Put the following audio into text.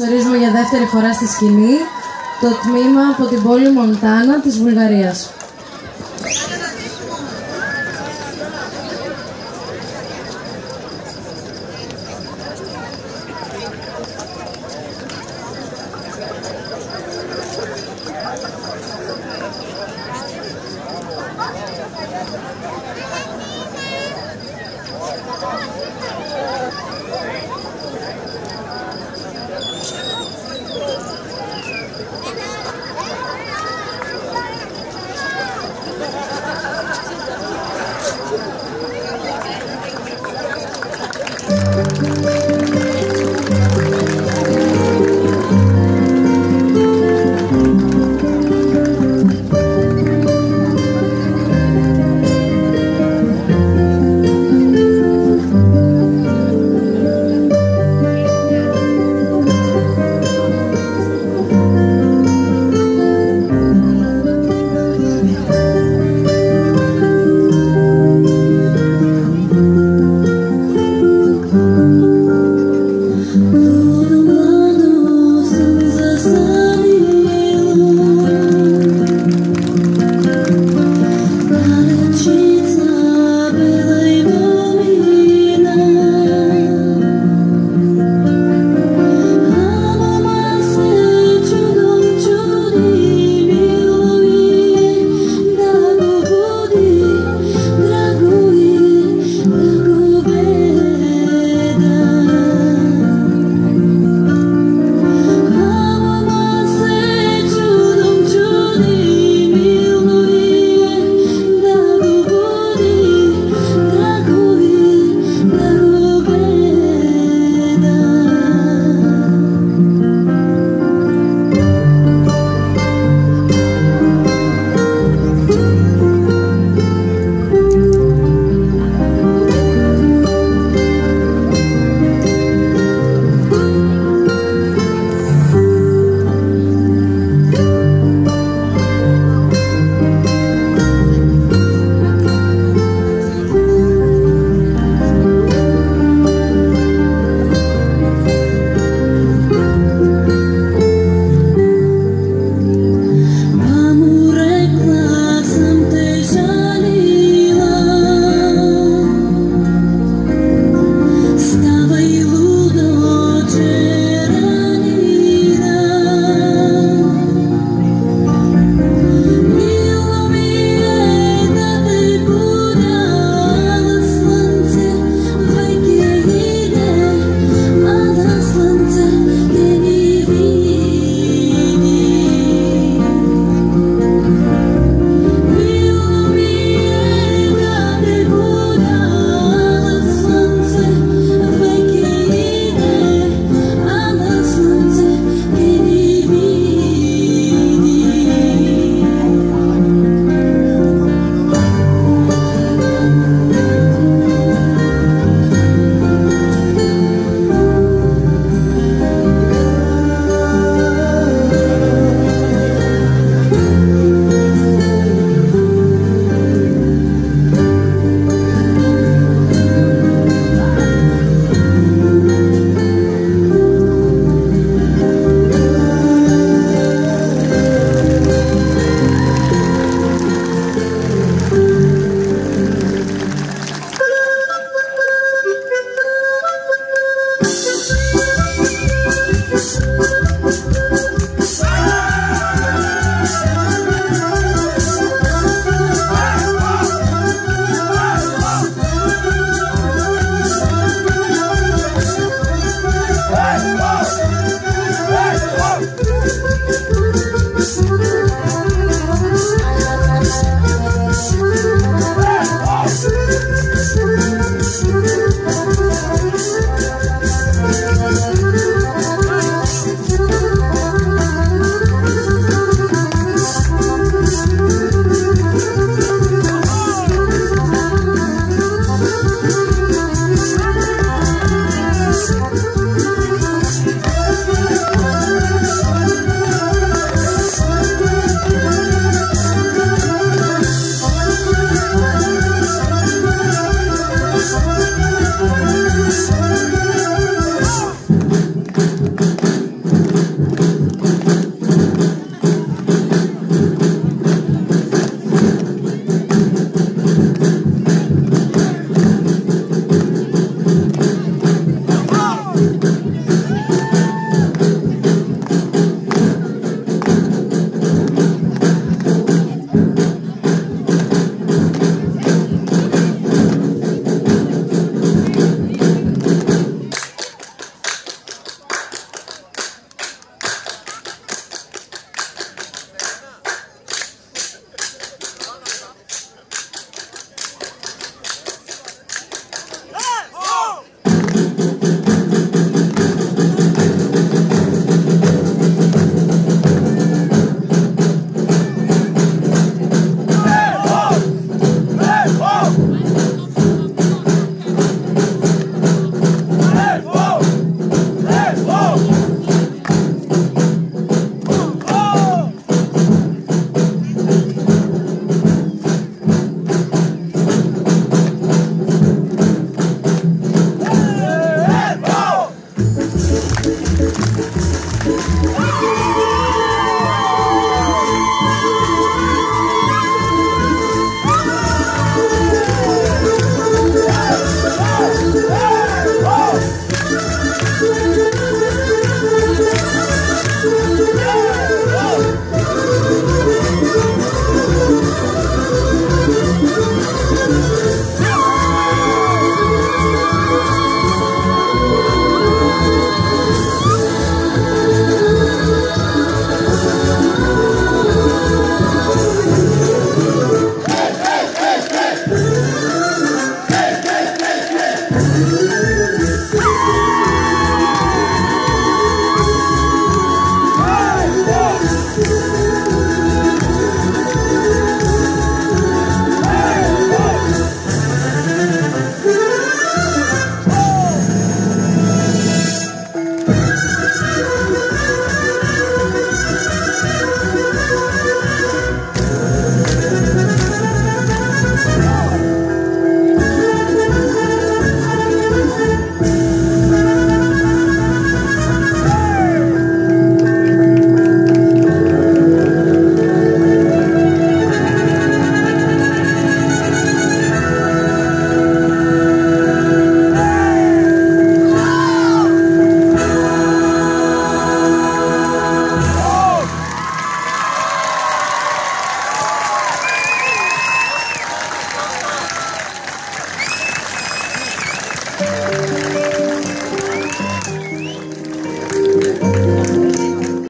Ορίζουμε για δεύτερη φορά στη σκηνή το τμήμα από την πόλη Μοντάνα της Βουλγαρίας.